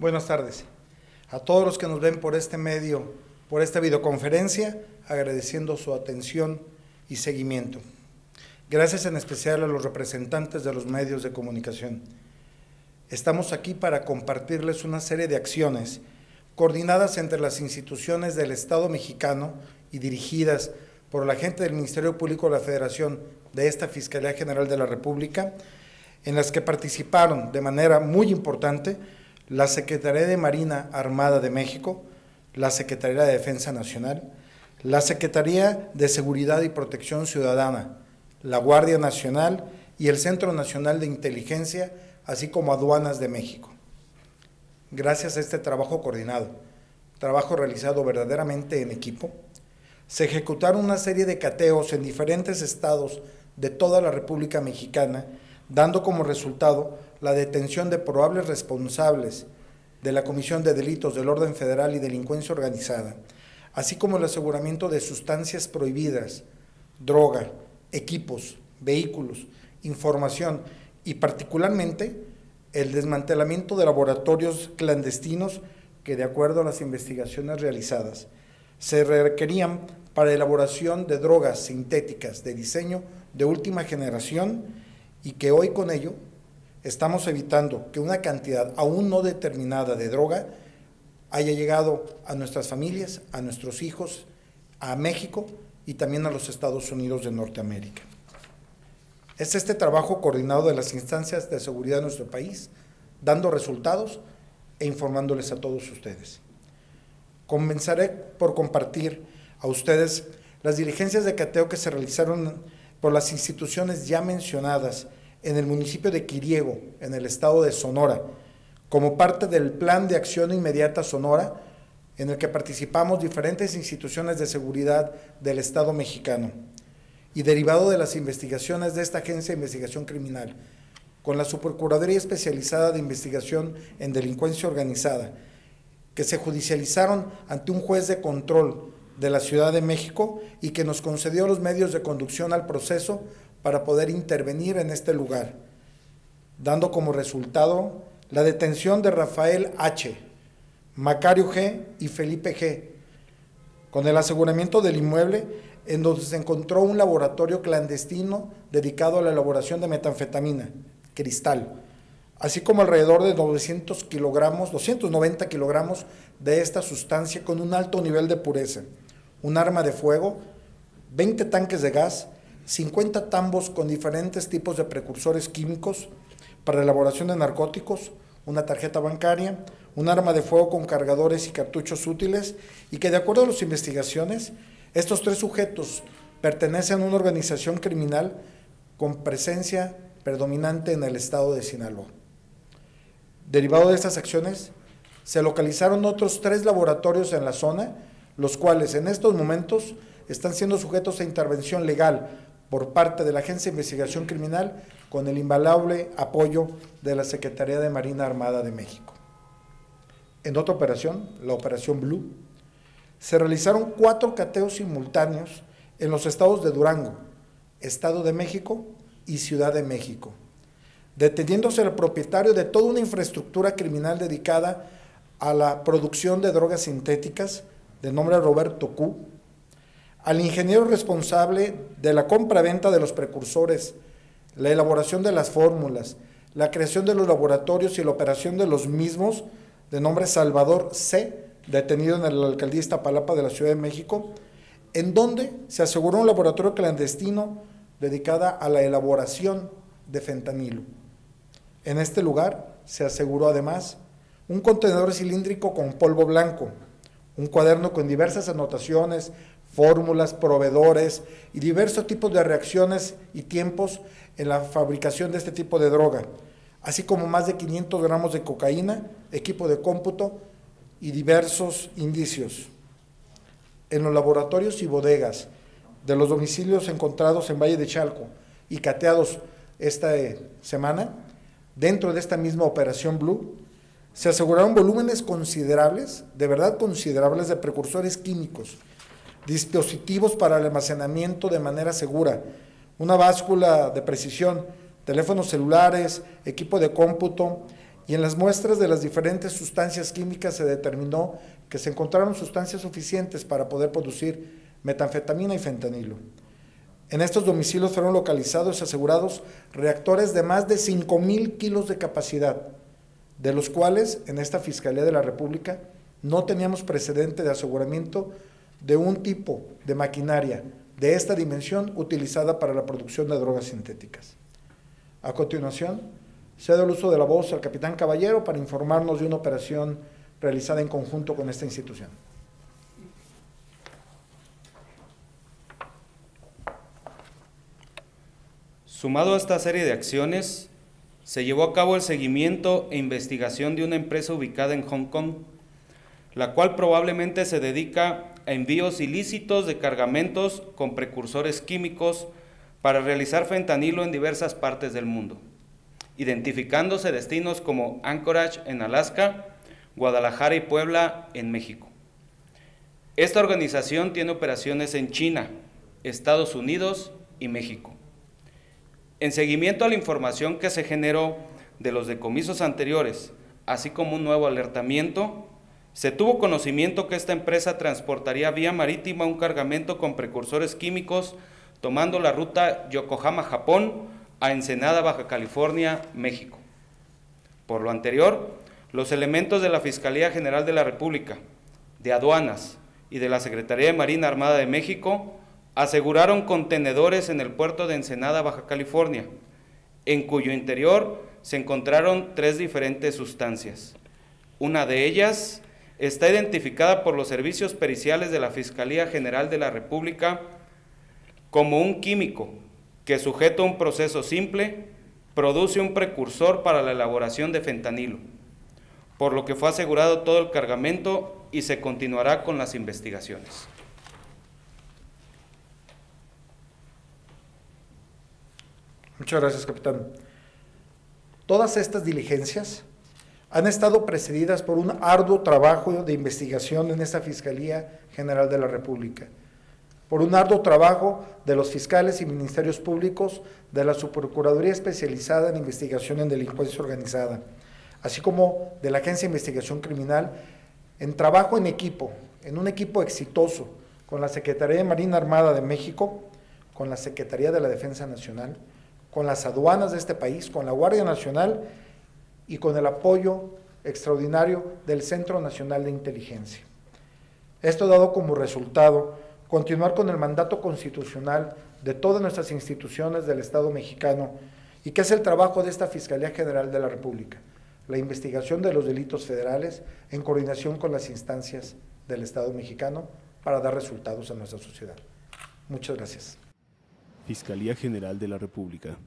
Buenas tardes. A todos los que nos ven por este medio, por esta videoconferencia, agradeciendo su atención y seguimiento. Gracias en especial a los representantes de los medios de comunicación. Estamos aquí para compartirles una serie de acciones coordinadas entre las instituciones del Estado mexicano y dirigidas por la gente del Ministerio Público de la Federación de esta Fiscalía General de la República, en las que participaron de manera muy importante la Secretaría de Marina Armada de México, la Secretaría de Defensa Nacional, la Secretaría de Seguridad y Protección Ciudadana, la Guardia Nacional y el Centro Nacional de Inteligencia, así como Aduanas de México. Gracias a este trabajo coordinado, trabajo realizado verdaderamente en equipo, se ejecutaron una serie de cateos en diferentes estados de toda la República Mexicana, dando como resultado la detención de probables responsables de la Comisión de Delitos del Orden Federal y Delincuencia Organizada, así como el aseguramiento de sustancias prohibidas, droga, equipos, vehículos, información y particularmente el desmantelamiento de laboratorios clandestinos que de acuerdo a las investigaciones realizadas se requerían para elaboración de drogas sintéticas de diseño de última generación y que hoy con ello estamos evitando que una cantidad aún no determinada de droga haya llegado a nuestras familias, a nuestros hijos, a México y también a los Estados Unidos de Norteamérica. Es este trabajo coordinado de las instancias de seguridad de nuestro país, dando resultados e informándoles a todos ustedes. Comenzaré por compartir a ustedes las diligencias de cateo que se realizaron por las instituciones ya mencionadas en el municipio de Quiriego, en el estado de Sonora, como parte del Plan de Acción Inmediata Sonora, en el que participamos diferentes instituciones de seguridad del Estado mexicano, y derivado de las investigaciones de esta Agencia de Investigación Criminal, con la Supercuraduría Especializada de Investigación en Delincuencia Organizada, que se judicializaron ante un juez de control de la Ciudad de México y que nos concedió los medios de conducción al proceso para poder intervenir en este lugar, dando como resultado la detención de Rafael H., Macario G. y Felipe G., con el aseguramiento del inmueble en donde se encontró un laboratorio clandestino dedicado a la elaboración de metanfetamina, cristal, así como alrededor de 900 kilogramos, 290 kilogramos de esta sustancia con un alto nivel de pureza, un arma de fuego, 20 tanques de gas, 50 tambos con diferentes tipos de precursores químicos para la elaboración de narcóticos, una tarjeta bancaria, un arma de fuego con cargadores y cartuchos útiles y que de acuerdo a las investigaciones, estos tres sujetos pertenecen a una organización criminal con presencia predominante en el estado de Sinaloa. Derivado de estas acciones, se localizaron otros tres laboratorios en la zona, los cuales en estos momentos están siendo sujetos a intervención legal por parte de la Agencia de Investigación Criminal con el invaluable apoyo de la Secretaría de Marina Armada de México. En otra operación, la Operación Blue, se realizaron cuatro cateos simultáneos en los estados de Durango, Estado de México y Ciudad de México, deteniéndose el propietario de toda una infraestructura criminal dedicada a la producción de drogas sintéticas, de nombre Roberto Q, al ingeniero responsable de la compra-venta de los precursores, la elaboración de las fórmulas, la creación de los laboratorios y la operación de los mismos, de nombre Salvador C., detenido en la alcaldía Iztapalapa de la Ciudad de México, en donde se aseguró un laboratorio clandestino dedicada a la elaboración de fentanilo. En este lugar se aseguró además un contenedor cilíndrico con polvo blanco, un cuaderno con diversas anotaciones, fórmulas, proveedores y diversos tipos de reacciones y tiempos en la fabricación de este tipo de droga, así como más de 500 gramos de cocaína, equipo de cómputo y diversos indicios. En los laboratorios y bodegas de los domicilios encontrados en Valle de Chalco y cateados esta eh, semana, dentro de esta misma operación Blue, se aseguraron volúmenes considerables, de verdad considerables, de precursores químicos, dispositivos para el almacenamiento de manera segura, una báscula de precisión, teléfonos celulares, equipo de cómputo y en las muestras de las diferentes sustancias químicas se determinó que se encontraron sustancias suficientes para poder producir metanfetamina y fentanilo. En estos domicilios fueron localizados y asegurados reactores de más de 5 mil kilos de capacidad, de los cuales en esta Fiscalía de la República no teníamos precedente de aseguramiento de un tipo de maquinaria de esta dimensión utilizada para la producción de drogas sintéticas. A continuación, cedo el uso de la voz al capitán Caballero para informarnos de una operación realizada en conjunto con esta institución. Sumado a esta serie de acciones, se llevó a cabo el seguimiento e investigación de una empresa ubicada en Hong Kong, la cual probablemente se dedica a envíos ilícitos de cargamentos con precursores químicos para realizar fentanilo en diversas partes del mundo, identificándose destinos como Anchorage en Alaska, Guadalajara y Puebla en México. Esta organización tiene operaciones en China, Estados Unidos y México. En seguimiento a la información que se generó de los decomisos anteriores, así como un nuevo alertamiento, se tuvo conocimiento que esta empresa transportaría vía marítima un cargamento con precursores químicos tomando la ruta Yokohama-Japón a Ensenada, Baja California, México. Por lo anterior, los elementos de la Fiscalía General de la República, de Aduanas y de la Secretaría de Marina Armada de México aseguraron contenedores en el puerto de Ensenada, Baja California, en cuyo interior se encontraron tres diferentes sustancias. Una de ellas está identificada por los servicios periciales de la Fiscalía General de la República como un químico que sujeto a un proceso simple produce un precursor para la elaboración de fentanilo, por lo que fue asegurado todo el cargamento y se continuará con las investigaciones. Muchas gracias, capitán. Todas estas diligencias han estado precedidas por un arduo trabajo de investigación en esta Fiscalía General de la República, por un arduo trabajo de los fiscales y ministerios públicos de la Subprocuraduría Especializada en Investigación en Delincuencia Organizada, así como de la Agencia de Investigación Criminal, en trabajo en equipo, en un equipo exitoso, con la Secretaría de Marina Armada de México, con la Secretaría de la Defensa Nacional, con las aduanas de este país, con la Guardia Nacional y con el apoyo extraordinario del Centro Nacional de Inteligencia. Esto ha dado como resultado continuar con el mandato constitucional de todas nuestras instituciones del Estado mexicano y que es el trabajo de esta Fiscalía General de la República, la investigación de los delitos federales en coordinación con las instancias del Estado mexicano para dar resultados a nuestra sociedad. Muchas gracias. Fiscalía General de la República.